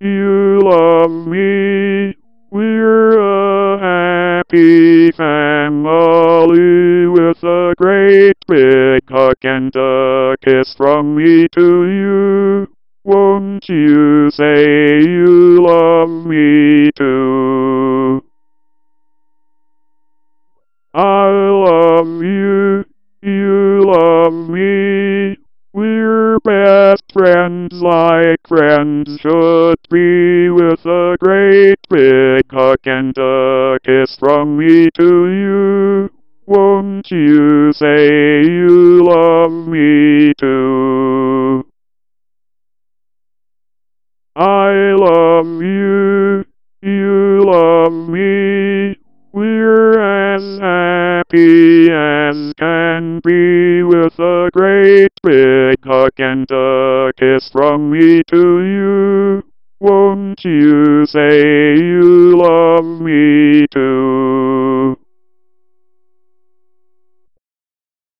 you love me. We're a happy family with a great big hug and a kiss from me to you. Won't you say you love me too? I love you, you love me like friends should be with a great big hug and a kiss from me to you. Won't you say you love me too? I love you, you love me. We're as happy as can be with a great big hug and a kiss from me to you. Won't you say you